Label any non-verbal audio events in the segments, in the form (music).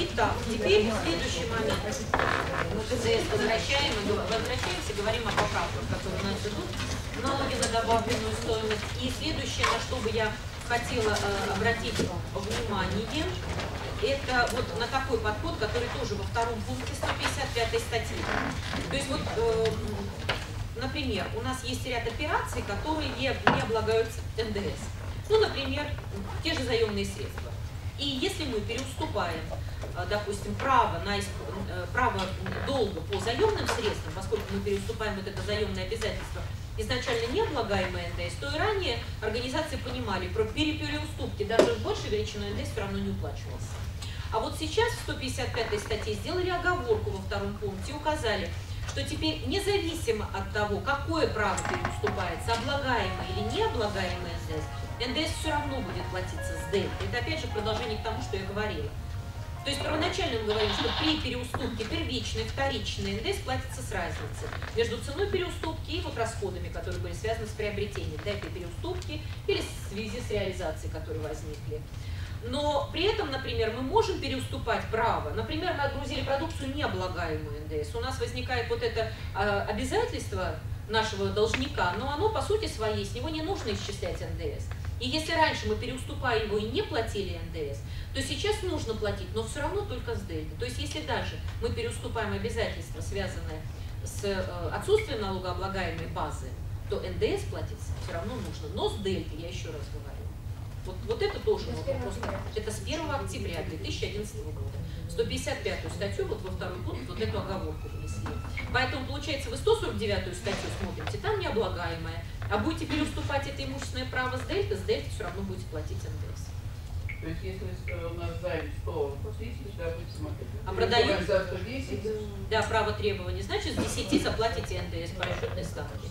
Итак, теперь следующий момент. Мы ПЗС возвращаем, возвращаемся, говорим о поправках, которые у нас идут, налоги на добавленную стоимость. И следующее, на что бы я хотела э, обратить внимание, это вот на такой подход, который тоже во втором пункте 155 статьи. То есть вот, э, например, у нас есть ряд операций, которые не облагаются НДС. Ну, например, те же заемные средства. И если мы переуступаем, э, допустим, право, на, э, право долга по заемным средствам, поскольку мы переуступаем вот это заемное обязательство, изначально не облагаемое НДС, то и ранее организации понимали, про перепереуступки даже с большей величиной НДС все равно не уплачивался. А вот сейчас в 155 статье сделали оговорку во втором пункте и указали, что теперь независимо от того, какое право переуступается, облагаемое или необлагаемое НДС, НДС все равно будет платиться с дельтой. Это опять же продолжение к тому, что я говорила. То есть первоначально мы говорим, что при переуступке первичной, вторичной НДС платится с разницей между ценой переуступки и вот расходами, которые были связаны с приобретением да, этой переуступки или в связи с реализацией, которые возникли. Но при этом, например, мы можем переуступать право. Например, мы отгрузили продукцию необлагаемую НДС. У нас возникает вот это э, обязательство нашего должника, но оно по сути своей, с него не нужно исчислять НДС. И если раньше мы переуступая его и не платили НДС, то сейчас нужно платить, но все равно только с дельты. То есть если даже мы переуступаем обязательства, связанные с э, отсутствием налогооблагаемой базы, то ндс платить все равно нужно. Но с дельты, я еще раз говорю. Вот, вот это тоже вопрос. Это с 1 октября 2011 года. 155 статью, вот во второй пункт, вот эту оговорку внесли. Поэтому, получается, вы 149 статью смотрите, там необлагаемая, а будете переуступать это имущественное право с дельты, с дельты все равно будете платить НДС. То есть если у нас займ 100 тысяч, допустим, а продают за 110? Да, право требования, значит, с 10 заплатите НДС по расчетной ставке.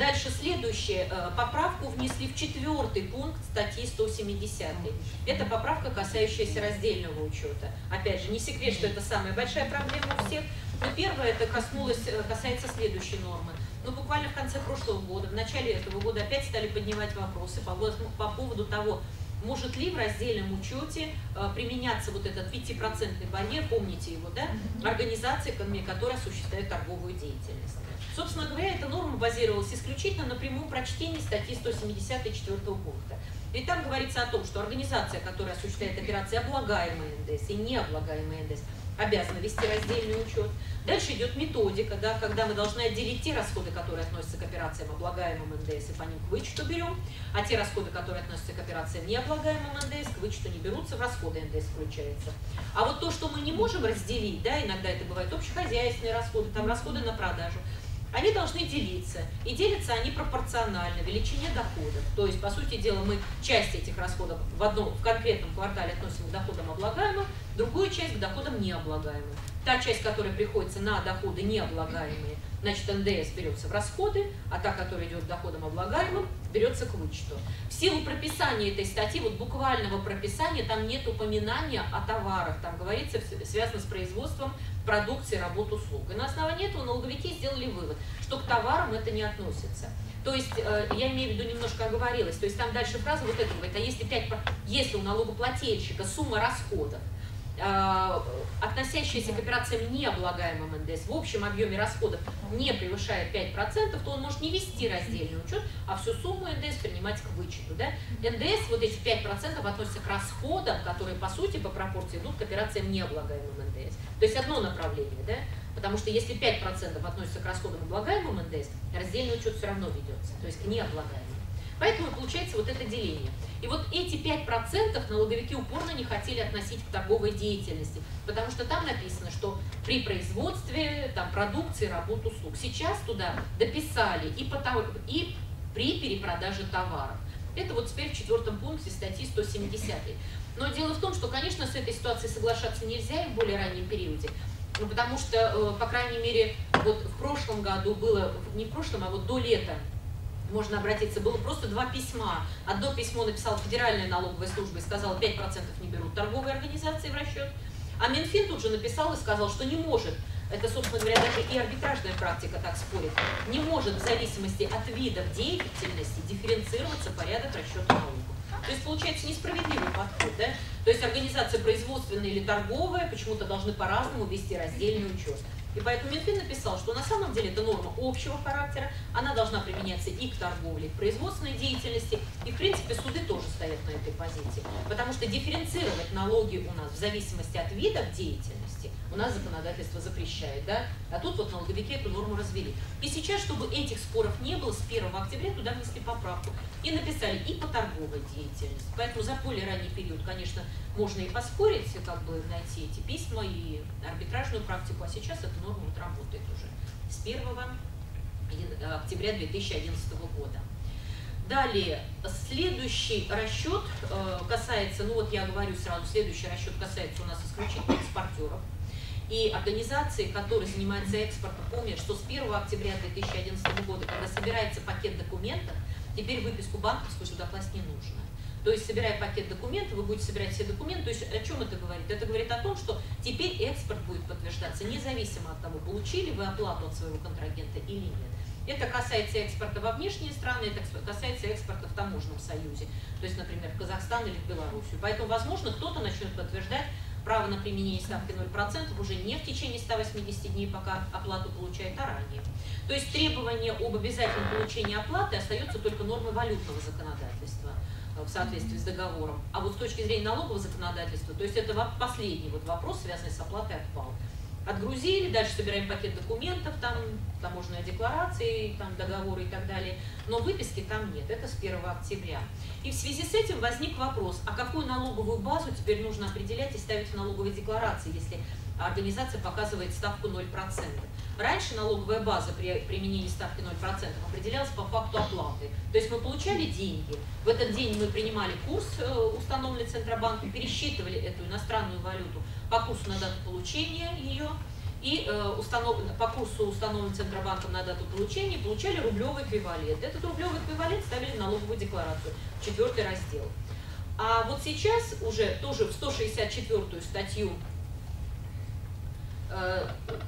Дальше следующее. Э, поправку внесли в четвертый пункт статьи 170. Это поправка, касающаяся раздельного учета. Опять же, не секрет, что это самая большая проблема у всех. Но первое, это коснулось, э, касается следующей нормы. Ну, буквально в конце прошлого года, в начале этого года опять стали поднимать вопросы по, по поводу того, может ли в раздельном учете э, применяться вот этот 5% барьер, помните его, да, организациями, которые осуществляют торговую деятельность. Собственно говоря, эта норма базировалась исключительно на прямом прочтении статьи 174 пункта. И там говорится о том, что организация, которая осуществляет операции облагаемые НДС и необлагаемые НДС, обязана вести раздельный учет. Дальше идет методика, да, когда мы должны отделить те расходы, которые относятся к операциям облагаемым НДС, и по ним к вычету берем, а те расходы, которые относятся к операциям необлагаемым НДС, к вычету не берутся, в расходы НДС включается. А вот то, что мы не можем разделить, да, иногда это бывают общехозяйственные расходы, там расходы на продажу, они должны делиться. И делятся они пропорционально величине доходов. То есть, по сути дела, мы часть этих расходов в, одном, в конкретном квартале относим к доходам облагаемым, другую часть к доходам необлагаемым. Та часть, которая приходится на доходы необлагаемые, значит, НДС берется в расходы, а та, которая идет к доходам облагаемым, берется к вычету. В силу прописания этой статьи, вот буквального прописания, там нет упоминания о товарах, там говорится, связано с производством продукции, работ, услуг. И на основании этого налоговики сделали вывод, что к товарам это не относится. То есть, э, я имею в виду, немножко оговорилась, то есть там дальше фраза вот это говорит, а если, 5, если у налогоплательщика сумма расходов а, относящаяся к операциям необлагаемым НДС в общем объеме расходов не превышает 5%, то он может не вести раздельный учет, а всю сумму НДС принимать к вычету. Да? НДС, вот эти 5% относятся к расходам, которые по сути по пропорции идут к операциям необлагаемым НДС. То есть одно направление, да? потому что если 5% относятся к расходам облагаемым НДС, раздельный учет все равно ведется, то есть к необлагаемым. Поэтому получается вот это деление. И вот эти 5% налоговики упорно не хотели относить к торговой деятельности, потому что там написано, что при производстве там, продукции, работ, услуг. Сейчас туда дописали и, по, и при перепродаже товаров. Это вот теперь в четвертом пункте статьи 170. Но дело в том, что, конечно, с этой ситуацией соглашаться нельзя и в более раннем периоде. Ну, потому что, э, по крайней мере, вот в прошлом году было, не в прошлом, а вот до лета можно обратиться, было просто два письма. Одно письмо написала Федеральная налоговая служба и сказала, 5% не берут торговые организации в расчет. А Минфин тут же написал и сказал, что не может, это, собственно говоря, даже и арбитражная практика так спорит, не может в зависимости от видов деятельности дифференцироваться порядок расчета налогов. То есть получается несправедливый подход, да? То есть организация производственная или торговая почему-то должны по-разному вести раздельный учет. И поэтому Минфин написал, что на самом деле это норма общего характера, она должна применяться и к торговле, и к производственной деятельности, и в принципе суды тоже стоят на этой позиции. Потому что дифференцировать налоги у нас в зависимости от видов деятельности у нас законодательство запрещает, да? А тут вот налоговики эту норму развели. И сейчас, чтобы этих споров не было, с 1 октября туда внесли поправку и написали и по торговой деятельности. Поэтому за более ранний период, конечно, можно и поспорить, как бы найти эти письма и арбитражную практику, а сейчас эта норма вот работает уже с 1 октября 2011 года. Далее, следующий расчет э, касается, ну вот я говорю сразу, следующий расчет касается у нас исключительно экспортеров. И организации, которые занимаются экспортом, помнят, что с 1 октября 2011 года, когда собирается пакет документов, теперь выписку банковскую туда класть не нужно. То есть, собирая пакет документов, вы будете собирать все документы. То есть, о чем это говорит? Это говорит о том, что теперь экспорт будет подтверждаться независимо от того, получили вы оплату от своего контрагента или нет. Это касается экспорта во внешние страны, это касается экспорта в таможенном союзе, то есть, например, в Казахстан или в Белоруссию. Поэтому, возможно, кто-то начнет подтверждать право на применение ставки 0% уже не в течение 180 дней, пока оплату получает, а ранее. То есть требование об обязательном получении оплаты остается только нормой валютного законодательства э, в соответствии с договором. А вот с точки зрения налогового законодательства, то есть это последний вот вопрос, связанный с оплатой отпал отгрузили, дальше собираем пакет документов, там таможенная декларация, там договоры и так далее, но выписки там нет, это с 1 октября. И в связи с этим возник вопрос, а какую налоговую базу теперь нужно определять и ставить в налоговой декларации, если организация показывает ставку 0%. Раньше налоговая база при применении ставки 0% определялась по факту оплаты. То есть мы получали деньги, в этот день мы принимали курс, э, установленный Центробанком, пересчитывали эту иностранную валюту по курсу на дату получения ее, и э, установ... по курсу, установленным Центробанком на дату получения, получали рублевый эквивалент. Этот рублевый эквивалент ставили в налоговую декларацию, четвертый раздел. А вот сейчас уже тоже в 164 статью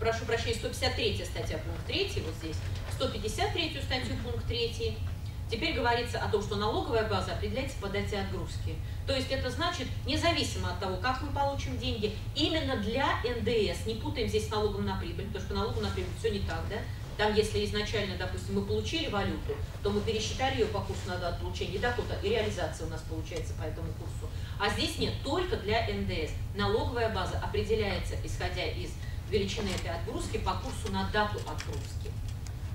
прошу прощения, 153 статья, пункт 3, вот здесь, 153 статью, пункт 3, теперь говорится о том, что налоговая база определяется по дате отгрузки. То есть это значит, независимо от того, как мы получим деньги, именно для НДС, не путаем здесь с налогом на прибыль, потому что налогом на прибыль все не так, да? Там, если изначально, допустим, мы получили валюту, то мы пересчитали ее по курсу на дату получения, дохода, и реализация у нас получается по этому курсу. А здесь нет, только для НДС. Налоговая база определяется, исходя из величины этой отгрузки по курсу на дату отгрузки.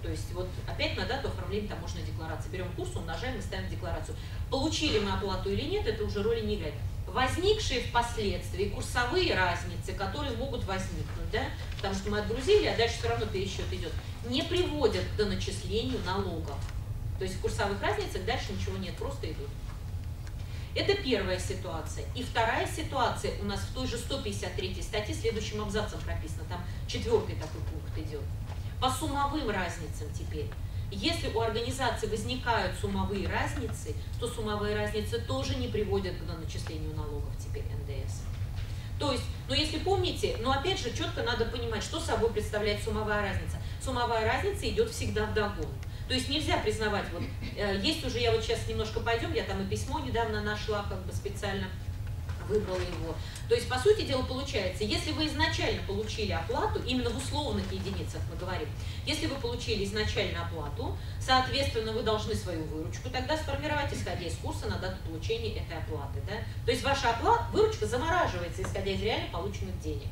То есть вот опять на дату оформления таможенной декларации. Берем курс, умножаем и ставим декларацию. Получили мы оплату или нет, это уже роли не играет. Возникшие впоследствии курсовые разницы, которые могут возникнуть, да, потому что мы отгрузили, а дальше все равно пересчет идет, не приводят к доначислению налогов. То есть в курсовых разницах дальше ничего нет, просто идут. Это первая ситуация. И вторая ситуация у нас в той же 153 статье следующим абзацем прописано, там четвертый такой пункт идет. По суммовым разницам теперь. Если у организации возникают суммовые разницы, то суммовые разницы тоже не приводят к начислению налогов теперь НДС. То есть, ну если помните, но опять же четко надо понимать, что собой представляет суммовая разница. Суммовая разница идет всегда в догон. То есть нельзя признавать, вот есть уже, я вот сейчас немножко пойдем, я там и письмо недавно нашла, как бы специально выбрала его. То есть, по сути дела, получается, если вы изначально получили оплату, именно в условных единицах мы говорим, если вы получили изначально оплату, соответственно, вы должны свою выручку тогда сформировать, исходя из курса на дату получения этой оплаты. Да? То есть ваша оплата, выручка замораживается, исходя из реально полученных денег.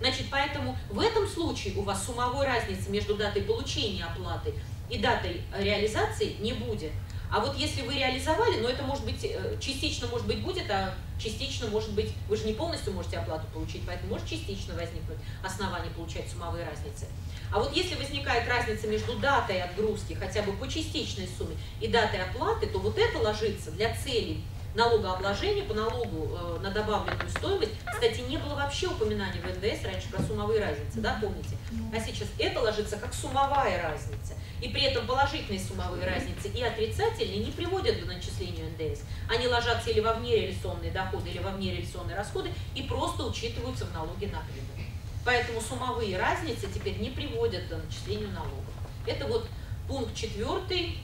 Значит, поэтому в этом случае у вас суммовой разницы между датой получения оплаты и датой реализации не будет. А вот если вы реализовали, но это может быть, э, частично может быть будет, а частично может быть, вы же не полностью можете оплату получить, поэтому может частично возникнуть основание получать суммовые разницы. А вот если возникает разница между датой отгрузки, хотя бы по частичной сумме, и датой оплаты, то вот это ложится для целей налогообложения по налогу э, на добавленную стоимость. Кстати, не было вообще упоминания в НДС раньше про суммовые разницы, да, помните? А сейчас это ложится как суммовая разница и при этом положительные суммовые разницы и отрицательные не приводят к начислению НДС. Они ложатся или во внереализационные доходы, или во внереализационные расходы и просто учитываются в налоге на прибыль. Поэтому суммовые разницы теперь не приводят к начислению налогов. Это вот пункт четвертый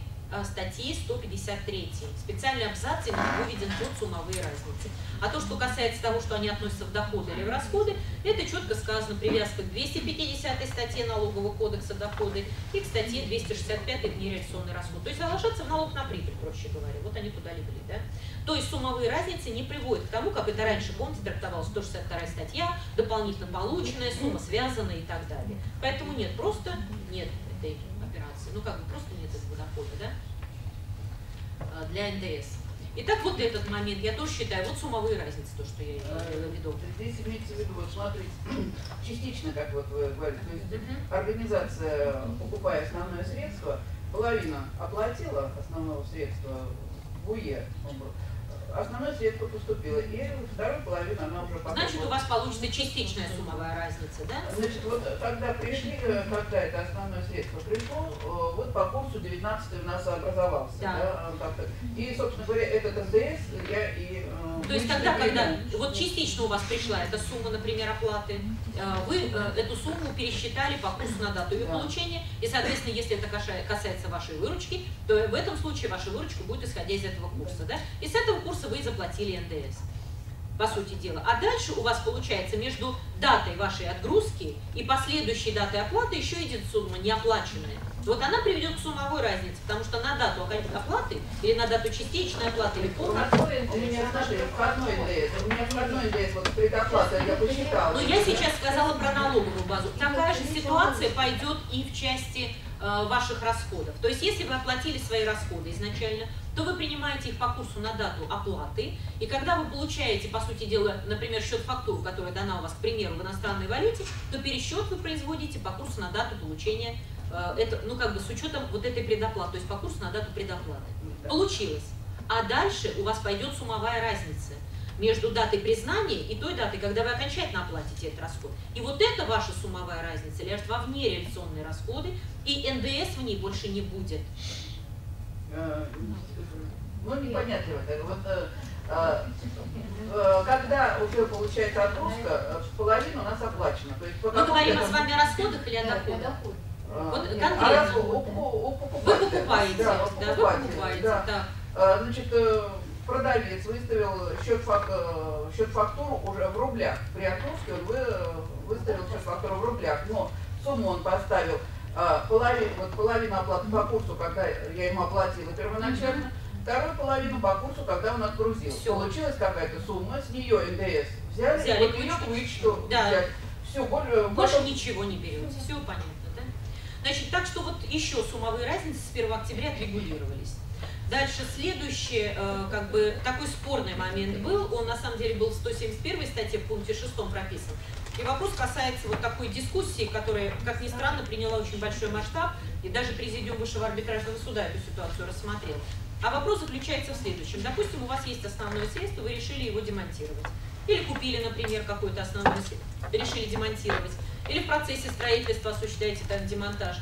статьи 153. Специальный абзац именно выведен под суммовые разницы. А то, что касается того, что они относятся в доходы или в расходы, это четко сказано привязка к 250 статье налогового кодекса доходы и к статье 265 в нереализационный расход. То есть соглашаться в налог на прибыль, проще говоря. Вот они туда легли. Да? То есть суммовые разницы не приводят к тому, как это раньше, помните, трактовалась 162 статья, дополнительно полученная сумма, связанная и так далее. Поэтому нет, просто нет этой операции. Ну как бы просто нет этого дохода, да? А, для НДС. Итак, вот этот момент, я тоже считаю, вот суммовые разницы, то, что я имела в виду. Здесь имеется в виду, вот смотрите, (clears throat) частично, как вот вы говорите, то есть организация, покупая основное средство, половина оплатила основного средства в УЕ, основное средство поступило, и вторую половину она уже потом... Значит, у вас получится частичная суммовая разница, да? Значит, вот когда пришли, когда это основное средство пришло, э, вот по курсу 19 у нас образовался. Да. Да, и, собственно говоря, этот НДС я и... Э, То есть тогда, когда вот частично у вас пришла эта сумма, например, оплаты, э, вы эту сумму пересчитали по курсу на дату ее да. получения, и, соответственно, если это касается вашей выручки, то в этом случае ваша выручка будет исходя из этого курса, да? И с этого курса вы заплатили НДС, по сути дела. А дальше у вас получается между датой вашей отгрузки и последующей датой оплаты еще идет сумма неоплаченная. Вот она приведет к суммовой разнице, потому что на дату оплаты или на дату частичной оплаты или полной... У меня, смотри, входной НДС, у меня входной НДС, вот предоплата, я посчитала. Но я сейчас сказала про налоговую базу. Такая же ситуация пойдет и в части э, ваших расходов. То есть, если вы оплатили свои расходы изначально, то вы принимаете их по курсу на дату оплаты, и когда вы получаете, по сути дела, например, счет фактуру, которая дана у вас, к примеру, в иностранной валюте, то пересчет вы производите по курсу на дату получения, э, это, ну как бы с учетом вот этой предоплаты, то есть по курсу на дату предоплаты. Получилось. А дальше у вас пойдет суммовая разница между датой признания и той датой, когда вы окончательно оплатите этот расход. И вот эта ваша суммовая разница ляжет во внереализационные расходы, и НДС в ней больше не будет. Э, ну, непонятливо. Вот, э, э, э, когда уже получается отгрузка, половина у нас оплачена. То есть, Мы говорим о с вами о расходах или о доходах? Вот конкретно. А расход, у, у, у покупателя. Вы покупаете, да, да, вы покупаете, да. да. Значит, продавец выставил счет, фак, счет фактуру уже в рублях. При отгрузке он вы, выставил счет фактуру в рублях, но сумму он поставил половину, вот половину оплаты по курсу, когда я ему оплатила первоначально, вторую половину по курсу, когда он отгрузил. Все. Получилась какая-то сумма, с нее НДС взяли, взяли вот ее вычту да. взяли. Все, больше, больше потом... ничего не берете. Все понятно, да? Значит, так что вот еще суммовые разницы с 1 октября отрегулировались. Дальше следующий, э, как бы, такой спорный момент был, он на самом деле был в 171 статье в пункте 6 прописан. И вопрос касается вот такой дискуссии, которая, как ни странно, приняла очень большой масштаб, и даже Президиум Высшего арбитражного суда эту ситуацию рассмотрел. А вопрос заключается в следующем. Допустим, у вас есть основное средство, вы решили его демонтировать. Или купили, например, какое-то основное средство, решили демонтировать. Или в процессе строительства осуществляете там демонтаж.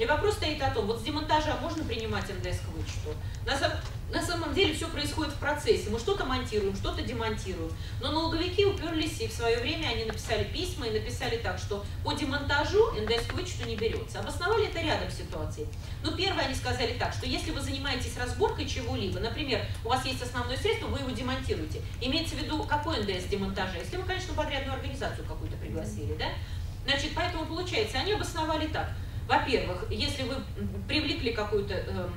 И вопрос стоит о том, вот с демонтажа можно принимать НДС к вычету? На, сам, на самом деле все происходит в процессе. Мы что-то монтируем, что-то демонтируем. Но налоговики уперлись, и в свое время они написали письма и написали так, что по демонтажу НДС к вычету не берется. Обосновали это рядом ситуаций. Ну, первое, они сказали так, что если вы занимаетесь разборкой чего-либо, например, у вас есть основное средство, вы его демонтируете. Имеется в виду, какой НДС демонтажа? Если вы, конечно, подрядную организацию какую-то пригласили, да? Значит, поэтому получается, они обосновали так – во-первых, если вы привлекли какую-то э,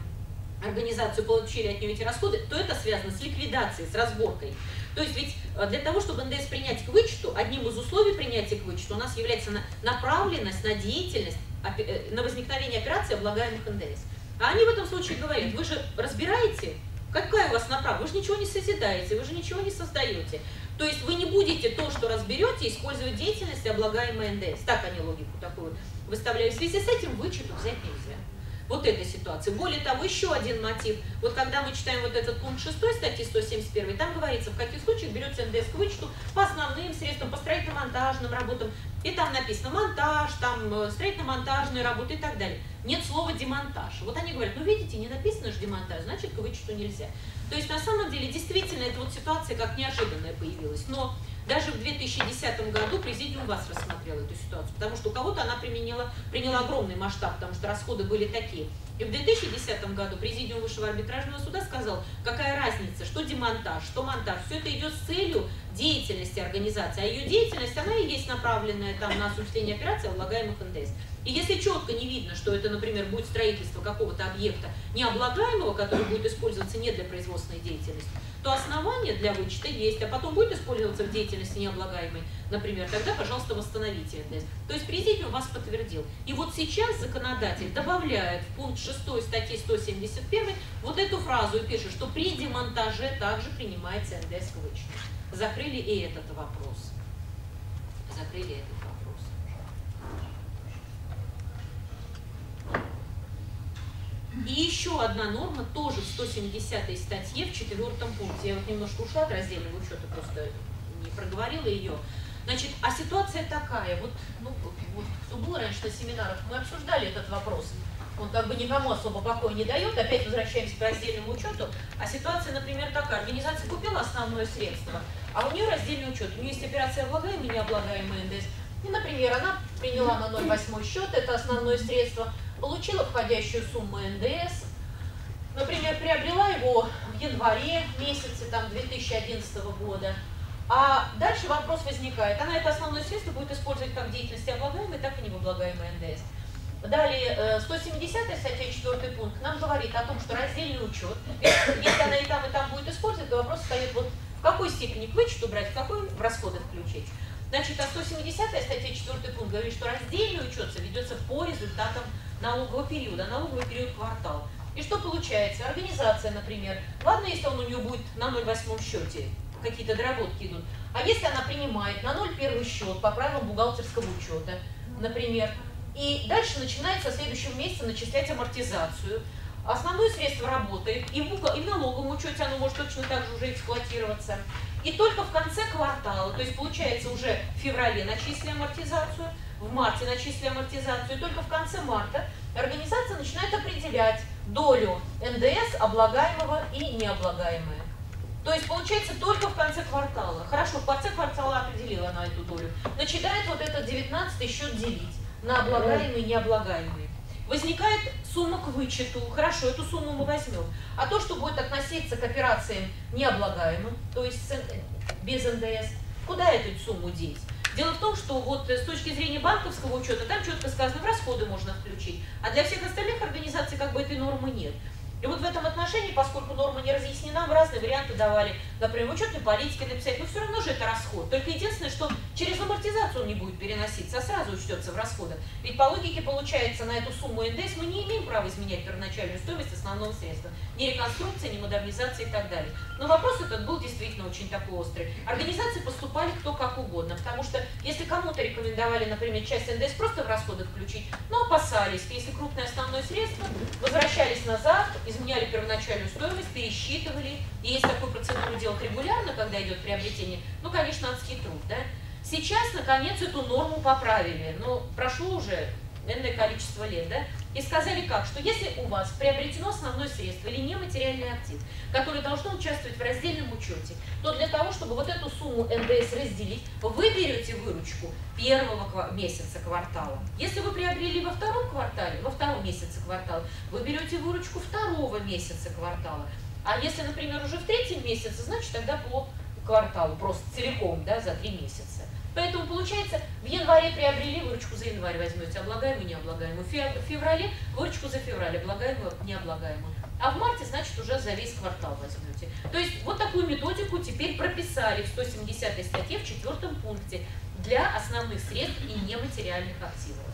организацию, получили от нее эти расходы, то это связано с ликвидацией, с разборкой. То есть ведь э, для того, чтобы НДС принять к вычету, одним из условий принятия к вычету у нас является направленность на деятельность, э, на возникновение операций, облагаемых НДС. А они в этом случае говорят, вы же разбираете, какая у вас направленность, вы же ничего не созидаете, вы же ничего не создаете. То есть вы не будете то, что разберете, использовать деятельность, облагаемой НДС. Так они логику такую выставляю. В связи с этим вычету взять нельзя. Вот эта ситуация. Более того, еще один мотив. Вот когда мы читаем вот этот пункт 6 статьи 171, там говорится, в каких случаях берется НДС к вычету по основным средствам, по строительно-монтажным работам. И там написано монтаж, там э, строительно-монтажные работы и так далее. Нет слова демонтаж. Вот они говорят, ну видите, не написано же демонтаж, значит к вычету нельзя. То есть на самом деле действительно эта вот ситуация как неожиданная появилась. Но Даже в 2010 году президиум вас рассмотрел эту ситуацию, потому что у кого-то она применила, приняла огромный масштаб, потому что расходы были такие. И в 2010 году президиум Высшего арбитражного суда сказал, какая разница, что демонтаж, что монтаж, все это идет с целью деятельности организации, а ее деятельность, она и есть направленная там, на осуществление операций, облагаемых НДС. И если четко не видно, что это, например, будет строительство какого-то объекта необлагаемого, который будет использоваться не для производственной деятельности, то основание для вычета есть, а потом будет использоваться в деятельности необлагаемой, например, тогда, пожалуйста, восстановите НДС. То есть президиум вас подтвердил. И вот сейчас законодатель добавляет в пункт 6 статьи 171 вот эту фразу и пишет, что при демонтаже также принимается НДС к вычету. Закрыли и этот вопрос. Закрыли этот И еще одна норма, тоже в 170 статье, в четвертом пункте. Я вот немножко ушла от раздельного учета, просто не проговорила ее. Значит, а ситуация такая, вот, ну, вот кто был раньше на семинарах, мы обсуждали этот вопрос. Он как бы никому особо покоя не дает, опять возвращаемся к раздельному учету. А ситуация, например, такая, организация купила основное средство, а у нее раздельный учет, у нее есть операция облагаемая необлагаемая НДС. И, например, она приняла на 0,8 счет, это основное средство, получила входящую сумму НДС, например, приобрела его в январе месяце там, 2011 года, а дальше вопрос возникает, она это основное средство будет использовать как в деятельности облагаемой, так и невоблагаемой НДС. Далее, 170 э, статья 4 пункт нам говорит о том, что раздельный учет, если она и там, и там будет использовать, то вопрос стоит вот в какой степени к вычету брать, в какой в расходы включить. Значит, а 170 статья 4 пункт говорит, что раздельный учет ведется по результатам налогового периода, налоговый период квартал. И что получается? Организация, например, ладно, если он у нее будет на 0,8 счете, какие-то доработки идут, а если она принимает на 0,1 счет по правилам бухгалтерского учета, например, и дальше начинает со следующего месяца начислять амортизацию, основное средство работает, и в, и в налоговом учете оно может точно так же уже эксплуатироваться. И только в конце квартала, то есть получается уже в феврале начислили амортизацию, в марте начислили амортизацию, и только в конце марта организация начинает определять долю НДС облагаемого и необлагаемое. То есть получается только в конце квартала. Хорошо, в конце квартала определила она эту долю. Начинает вот этот 19 счет делить на облагаемые и необлагаемые. Возникает сумма к вычету. Хорошо, эту сумму мы возьмем. А то, что будет относиться к операциям необлагаемым, то есть без НДС, куда эту сумму деть? Дело в том, что вот э, с точки зрения банковского учета, там четко сказано, в расходы можно включить, а для всех остальных организаций как бы этой нормы нет. И вот в этом отношении, поскольку норма не разъяснена, мы разные варианты давали, например, в учетной политике написать, но все равно же это расход. Только единственное, что через амортизацию он не будет переноситься, а сразу учтется в расходах. Ведь по логике получается на эту сумму НДС мы не имеем права изменять первоначальную стоимость основного средства. Ни реконструкция, ни модернизация и так далее. Но вопрос этот был действительно очень такой острый. Организации поступали кто как угодно, потому что если кому-то рекомендовали, например, часть НДС просто в расходы включить, но опасались, если крупное основное средство, возвращались назад, изменяли первоначальную стоимость, пересчитывали. И есть такую процедуру делать регулярно, когда идет приобретение, ну, конечно, адский труд, да. Сейчас, наконец, эту норму поправили. Но ну, прошло уже энное количество лет, да, и сказали как, что если у вас приобретено основное средство или нематериальный актив, который должно участвовать в раздельном учете, то для того, чтобы вот эту сумму НДС разделить, вы берете выручку первого месяца квартала. Если вы приобрели во втором квартале, во втором месяце квартала, вы берете выручку второго месяца квартала. А если, например, уже в третьем месяце, значит тогда по кварталу, просто целиком, да, за три месяца. Поэтому получается, в январе приобрели, выручку за январь возьмете, облагаемую, необлагаемую. В феврале выручку за февраль, облагаемую, необлагаемую. А в марте, значит, уже за весь квартал возьмете. То есть вот такую методику теперь прописали в 170 статье в четвертом пункте для основных средств и нематериальных активов.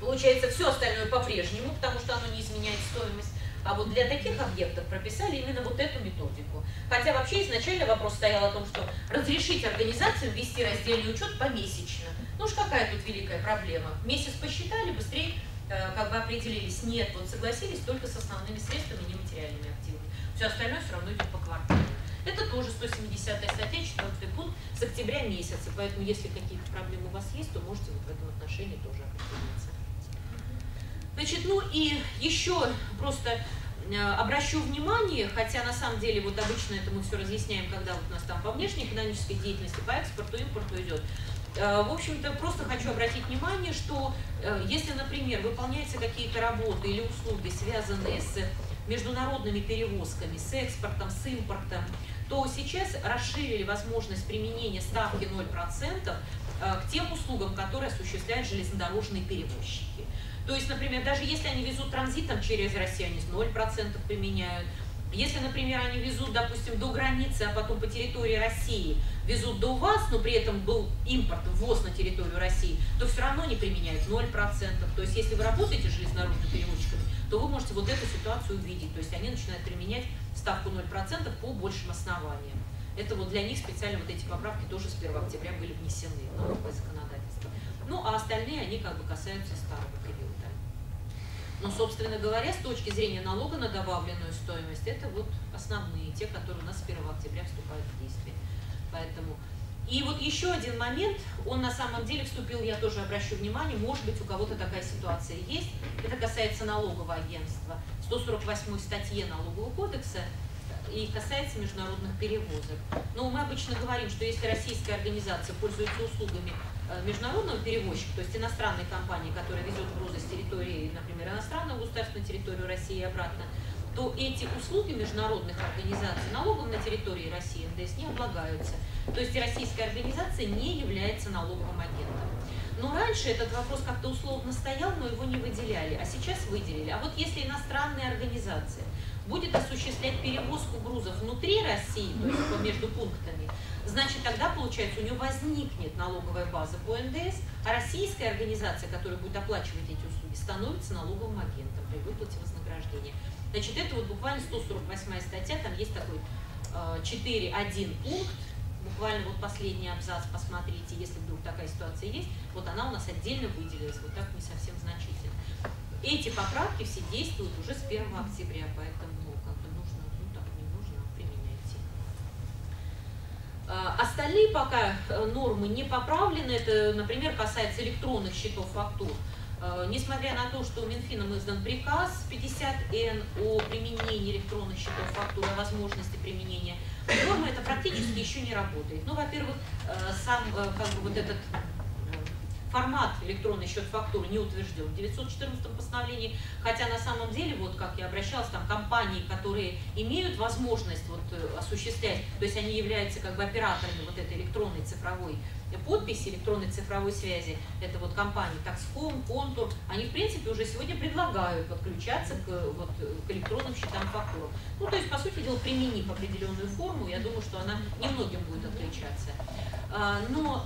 Получается, все остальное по-прежнему, потому что оно не изменяет стоимость. А вот для таких объектов прописали именно вот эту методику. Хотя вообще изначально вопрос стоял о том, что разрешить организацию ввести раздельный учет помесячно. Ну уж какая тут великая проблема. Месяц посчитали, быстрее э, как бы определились. Нет, вот согласились только с основными средствами нематериальными активами. Все остальное все равно идет по кварталу. Это тоже 170 статья, 4 пункт с октября месяца. Поэтому, если какие-то проблемы у вас есть, то можете вот в этом отношении тоже определиться. Значит, ну и еще просто э, обращу внимание, хотя на самом деле вот обычно это мы все разъясняем, когда вот у нас там по внешней экономической деятельности, по экспорту, импорту идет. Э, в общем-то, просто хочу обратить внимание, что э, если, например, выполняются какие-то работы или услуги, связанные с международными перевозками, с экспортом, с импортом, то сейчас расширили возможность применения ставки 0% к тем услугам, которые осуществляют железнодорожные перевозчики. То есть, например, даже если они везут транзитом через Россию, они с 0% применяют. Если, например, они везут, допустим, до границы, а потом по территории России везут до вас, но при этом был импорт, ввоз на территорию России, то все равно не применяют 0%. То есть если вы работаете с железнодорожными перевозчиками, то вы можете вот эту ситуацию увидеть. То есть они начинают применять ставку 0% по большим основаниям. Это вот для них специально вот эти поправки тоже с 1 октября были внесены в налоговое законодательство. Ну, а остальные, они как бы касаются старого периода. Но, собственно говоря, с точки зрения налога на добавленную стоимость, это вот основные, те, которые у нас с 1 октября вступают в действие. Поэтому и вот еще один момент, он на самом деле вступил, я тоже обращу внимание, может быть у кого-то такая ситуация есть, это касается налогового агентства, 148 статье налогового кодекса и касается международных перевозок. Но мы обычно говорим, что если российская организация пользуется услугами Э, международного перевозчика, то есть иностранной компании, которая везет грузы с территории, например, иностранного государства на территорию России и обратно, то эти услуги международных организаций налогом на территории России НДС не облагаются. То есть российская организация не является налоговым агентом. Но раньше этот вопрос как-то условно стоял, но его не выделяли, а сейчас выделили. А вот если иностранная организация будет осуществлять перевозку грузов внутри России, то есть между пунктами, значит тогда, получается, у нее возникнет налоговая база по НДС, а российская организация, которая будет оплачивать эти услуги, становится налоговым агентом при выплате вознаграждения. Значит, это вот буквально 148 статья, там есть такой э, 4.1 пункт, буквально вот последний абзац, посмотрите, если вдруг такая ситуация есть, вот она у нас отдельно выделилась, вот так не совсем значительно. Эти поправки все действуют уже с 1 октября, поэтому А, остальные пока э, нормы не поправлены, это, например, касается электронных счетов фактур. А, несмотря на то, что Минфином издан приказ 50Н о применении электронных счетов фактур, о возможности применения, норма это практически еще не работает. Ну, во-первых, э, сам э, как бы вот этот формат электронный счет фактуры не утвержден в 914 постановлении, хотя на самом деле, вот как я обращалась, там компании, которые имеют возможность вот э, осуществлять, то есть они являются как бы операторами вот этой электронной цифровой подписи электронной цифровой связи, это вот компании Taxcom, Контур, они в принципе уже сегодня предлагают подключаться к, вот, к электронным счетам фактурам. Ну, то есть, по сути дела, применив определенную форму, я думаю, что она немногим будет отличаться. А, но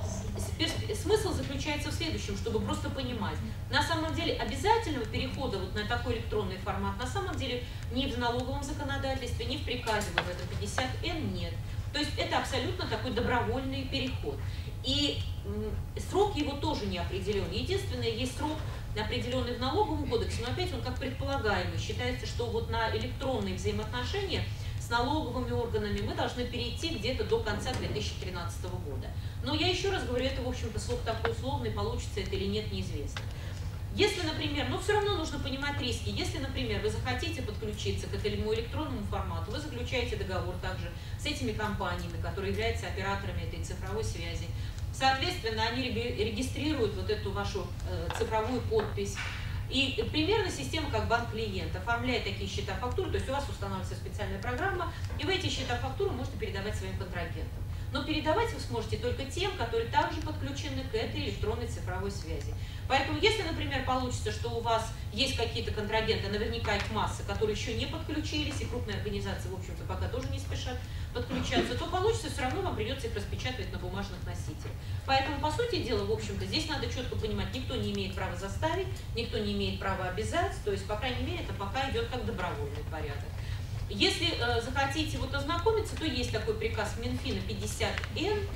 смысл заключается в следующем, чтобы просто понимать. На самом деле обязательного перехода вот на такой электронный формат на самом деле ни в налоговом законодательстве, ни в приказе вот в этом 50Н нет. То есть это абсолютно такой добровольный переход. И срок его тоже не определен. Единственное, есть срок определенный в налоговом кодексе, но опять он как предполагаемый. Считается, что вот на электронные взаимоотношения с налоговыми органами мы должны перейти где-то до конца 2013 года. Но я еще раз говорю, это, в общем-то, слог такой условный, получится это или нет, неизвестно. Если, например, но все равно нужно понимать риски. Если, например, вы захотите подключиться к этому электронному формату, вы заключаете договор также с этими компаниями, которые являются операторами этой цифровой связи. Соответственно, они регистрируют вот эту вашу э, цифровую подпись. И примерно система как банк-клиент оформляет такие счета фактуры, то есть у вас устанавливается специальная программа, и вы эти счета фактуры можете передавать своим контрагентам. Но передавать вы сможете только тем, которые также подключены к этой электронной цифровой связи. Поэтому, если, например, получится, что у вас есть какие-то контрагенты, наверняка их масса, которые еще не подключились, и крупные организации, в общем-то, пока тоже не спешат подключаться, то получится, все равно вам придется их распечатывать на бумажных носителях. Поэтому, по сути дела, в общем-то, здесь надо четко понимать, никто не имеет права заставить, никто не имеет права обязать, то есть, по крайней мере, это пока идет как добровольный порядок. Если э, захотите вот ознакомиться, то есть такой приказ Минфина 50Н,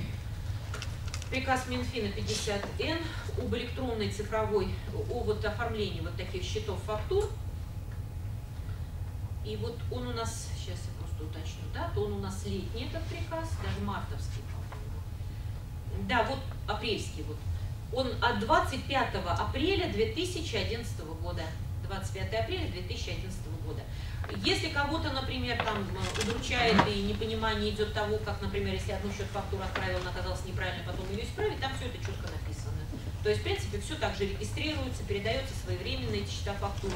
приказ Минфина 50Н об электронной цифровой, о вот оформлении вот таких счетов фактур. И вот он у нас, сейчас я просто уточню, да, то он у нас летний этот приказ, даже мартовский, по-моему. Да, вот апрельский вот. Он от 25 апреля 2011 года. 25 апреля 2011 года. Если кого-то, например, там удручает и непонимание идет того, как, например, если одну счет фактуру отправил, она оказалась неправильной, потом ее исправить, там все это четко написано. То есть, в принципе, все так же регистрируется, передается своевременно эти счета фактуры.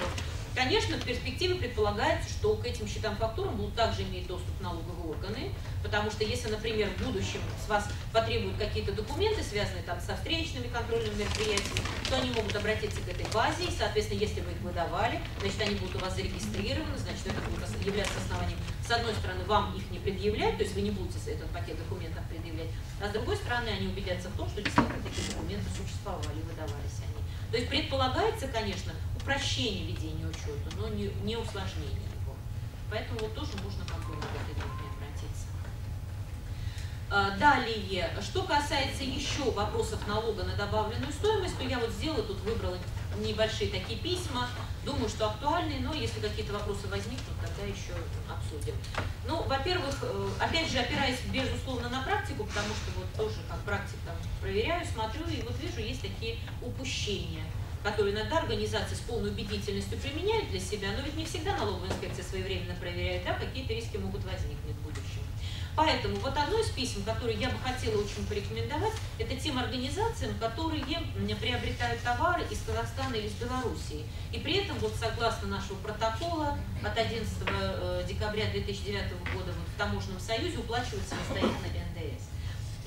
Конечно, в перспективе предполагается, что к этим счетам фактурам будут также иметь доступ налоговые органы, потому что если, например, в будущем с вас потребуют какие-то документы, связанные там со встречными контрольными мероприятиями, то они могут обратиться к этой базе, и, соответственно, если вы их выдавали, значит, они будут у вас зарегистрированы, значит, это будет являться основанием, с одной стороны, вам их не предъявлять, то есть вы не будете этот пакет документов предъявлять, а с другой стороны, они убедятся в том, что действительно такие документы существовали, выдавались они. То есть предполагается, конечно, упрощение ведения учета, но не, не усложнение его. Поэтому вот тоже можно попробовать к этой группе обратиться. А, далее, что касается еще вопросов налога на добавленную стоимость, то я вот сделала, тут выбрала небольшие такие письма, думаю, что актуальные, но если какие-то вопросы возникнут, тогда еще обсудим. Ну, во-первых, э, опять же, опираясь, безусловно, на практику, потому что вот тоже как практика проверяю, смотрю, и вот вижу, есть такие упущения – которые иногда организации с полной убедительностью применяют для себя, но ведь не всегда налоговая инспекция своевременно проверяет, да, какие-то риски могут возникнуть в будущем. Поэтому вот одно из писем, которое я бы хотела очень порекомендовать, это тем организациям, которые приобретают товары из Казахстана или из Белоруссии. И при этом, вот согласно нашего протокола от 11 э, декабря 2009 года вот, в Таможенном союзе уплачивают самостоятельно НДС.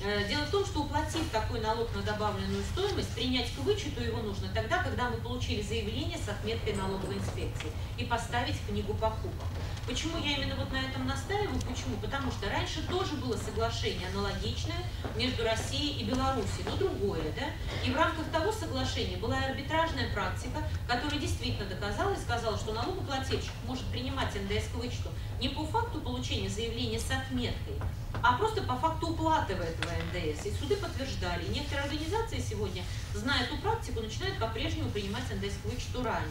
Э, дело в том, что уплатив такой налог на добавленную стоимость, принять к вычету его нужно тогда, когда мы получили заявление с отметкой налоговой инспекции и поставить в книгу покупок. Почему я именно вот на этом настаиваю? Почему? Потому что раньше тоже было соглашение аналогичное между Россией и Белоруссией, но другое, да? И в рамках того соглашения была арбитражная практика, которая действительно доказала и сказала, что налогоплательщик может принимать НДС к вычету не по факту получения заявления с отметкой, а просто по факту уплаты этого НДС. И суды подтверждали. некоторые организации сегодня, зная эту практику, начинают по-прежнему принимать НДС к вычету ранее.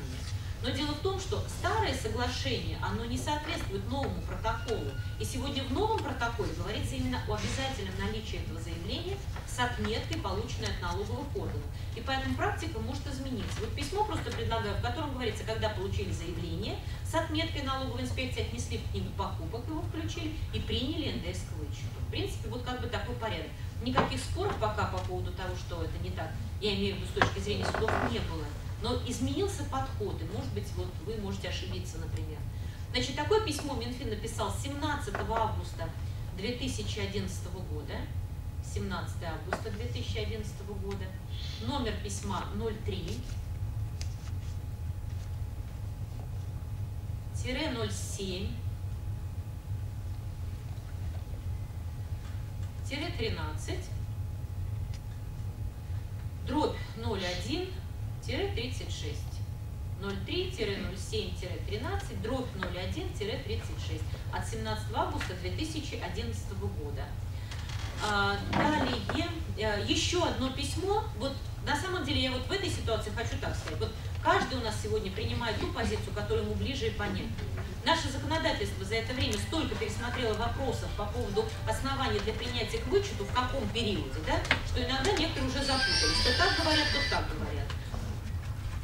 Но дело в том, что старое соглашение, оно не соответствует новому протоколу. И сегодня в новом протоколе говорится именно о обязательном наличии этого заявления с отметкой, полученной от налоговых органов. И поэтому практика может измениться. Вот письмо просто предлагаю, в котором говорится, когда получили заявление, с отметкой налоговой инспекции отнесли в книгу покупок, его включили и приняли НДС к вычету. В принципе, вот как бы такой порядок. Никаких споров пока по поводу того, что это не так, я имею в виду с точки зрения судов, не было. Но изменился подход, и, может быть, вот вы можете ошибиться, например. Значит, такое письмо Минфин написал 17 августа 2011 года. 17 августа 2011 года. Номер письма 03 07 13 дробь 01 36 03-07-13, дробь 01-36 от 17 августа 2011 года. Далее, э, еще одно письмо, вот на самом деле я вот в этой ситуации хочу так сказать, вот каждый у нас сегодня принимает ту позицию, которая ему ближе и понятна. Наше законодательство за это время столько пересмотрело вопросов по поводу основания для принятия к вычету, в каком периоде, да, что иногда некоторые уже запутались. То так говорят, то так говорят.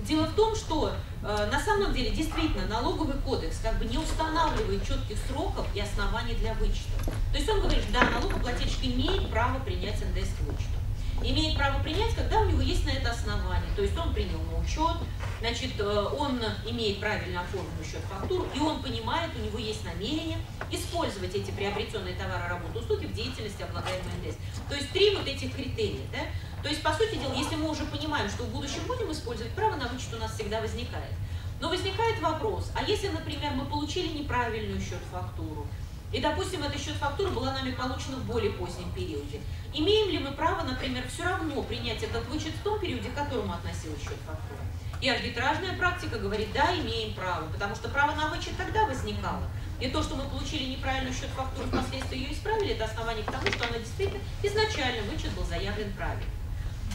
Дело в том, что э, на самом деле действительно налоговый кодекс как бы не устанавливает четких сроков и оснований для вычета. То есть он говорит, да, налогоплательщик имеет право принять НДС к вычету. Имеет право принять, когда у него есть на это основание. То есть он принял на учет, значит, э, он имеет правильно оформленную счет фактуру, и он понимает, у него есть намерение использовать эти приобретенные товары, работы, услуги в деятельности облагаемой НДС. То есть три вот этих критерия. Да? То есть, по сути дела, если мы уже понимаем, что в будущем будем использовать, право на вычет у нас всегда возникает. Но возникает вопрос, а если, например, мы получили неправильную счет-фактуру, и, допустим, эта счет-фактура была нами получена в более позднем периоде, имеем ли мы право, например, все равно принять этот вычет в том периоде, к которому относилась счет-фактура? И арбитражная практика говорит, да, имеем право, потому что право на вычет тогда возникало. И то, что мы получили неправильную счет-фактуру, впоследствии ее исправили, это основание к тому, что она действительно изначально вычет был заявлен правильно.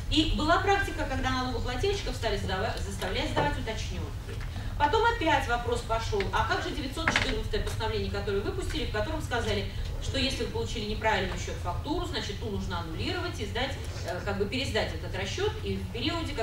И была практика, когда налогоплательщиков стали заставлять сдавать уточненки. Потом опять вопрос пошел, а как же 914 постановление, которое выпустили, в котором сказали, что если вы получили неправильный счет фактуру, значит ту нужно аннулировать и сдать, э, как бы пересдать этот расчет и в периоде,